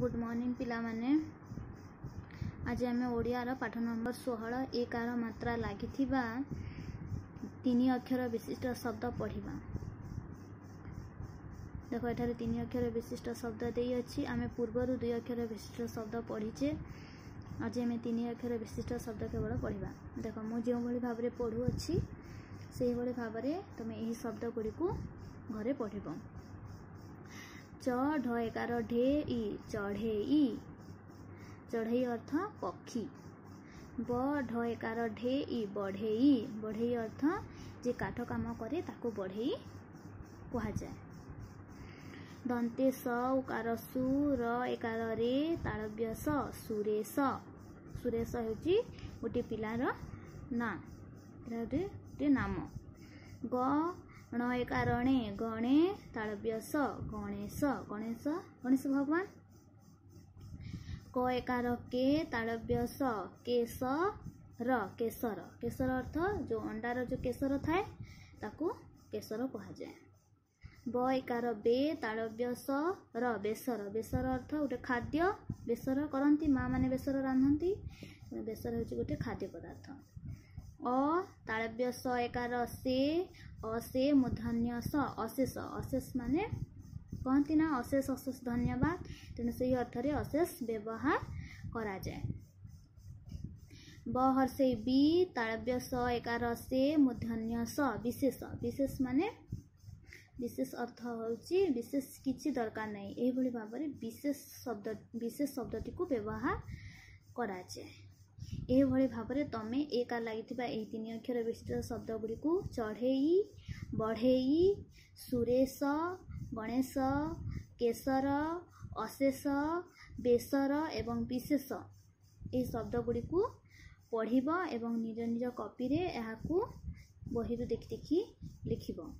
good morning ପିଲାମାନେ ଆଜି ଆମେ ଓଡ଼ିଆର ପାଠ ନମ୍ବର ଷୋହଳ ଏକାର ମାତ୍ରା ଲାଗିଥିବା ତିନି ଅକ୍ଷର ବିଶିଷ୍ଟ ଶବ୍ଦ ପଢ଼ିବା ଦେଖ ଏଠାରେ ତିନି ଅକ୍ଷର ବିଶିଷ୍ଟ ଶବ୍ଦ ଦେଇଅଛି ଆମେ ପୂର୍ବରୁ ଦୁଇ ଅକ୍ଷର ବିଶିଷ୍ଟ ଶବ୍ଦ ପଢ଼ିଛେ ଆଜି ଆମେ ତିନି ଅକ୍ଷର ବିଶିଷ୍ଟ ଶବ୍ଦ କେବଳ ପଢ଼ିବା ଦେଖ ମୁଁ ଯେଉଁଭଳି ଭାବରେ ପଢ଼ୁଅଛି ସେହିଭଳି ଭାବରେ ତୁମେ ଏହି ଶବ୍ଦ ଗୁଡ଼ିକୁ ଘରେ ପଢ଼ିବ ढ एकार ढे इ चढे इ चढै अर्थ पक्षी ब ढ एकार ढे इ बढे इ अर्थ जे काठ काम करे ताको बढै कुहाजाए दन्ते स उकार सु र एकार एकारे ताडव्य स सुरेश सुरेश हेर्छ गोटे पिलार नाम नाम ग ଣ ଏକାରଣେ ଗଣେ ତାଳବ୍ୟସ ଗଣେଶ ଗଣେଶ ଗଣେଶ ଭଗବାନ କ ଏକାର କେ ତାଳବ୍ୟସ କେଶ ର କେଶର କେଶର ଅର୍ଥ ଯେଉଁ ଅଣ୍ଡାର ଯେଉଁ କେଶର ଥାଏ ତାକୁ କେଶର କୁହାଯାଏ ବ ଏକାର ବେ ତାଳବ୍ୟସ ର ବେଶର ବେଶର ଅର୍ଥ ଗୋଟେ ଖାଦ୍ୟ ବେଶର କରନ୍ତି ମାଆ ମାନେ ବେଶର ରାନ୍ଧନ୍ତି ବେଶର ହେଉଛି ଗୋଟେ ଖାଦ୍ୟ ପଦାର୍ଥ अ तावबव्य सार से असे मुधन्य स अशेष म कति नशेष अशेष अशेष धन्यवाद तिन सही अर्थले अशेष व्यवहार ब बहर्षे वि ताव्य स एकार से मुधन्य स विशेष विशेष माने विशेष अर्थ हौ विशेष कि दरकार नै यही विशेष शब्द विशेष शब्दति व्यवहारे ଏହିଭଳି ଭାବରେ ତମେ ଏକା ଲାଗିଥିବା ଏହି ତିନି ଅକ୍ଷର ବିଶିଷ୍ଟ ଗୁଡ଼ିକୁ ଚଢ଼େଇ ବଢ଼େଇ ସୁରେଶ ଗଣେଶ କେଶର ଅଶେଷ ବେସର ଏବଂ ବିଶେଷ ଏହି ଶବ୍ଦ ଗୁଡ଼ିକୁ ପଢ଼ିବ ଏବଂ ନିଜ ନିଜ କପିରେ ଏହାକୁ ବହିରୁ ଦେଖି ଦେଖି ଲେଖିବ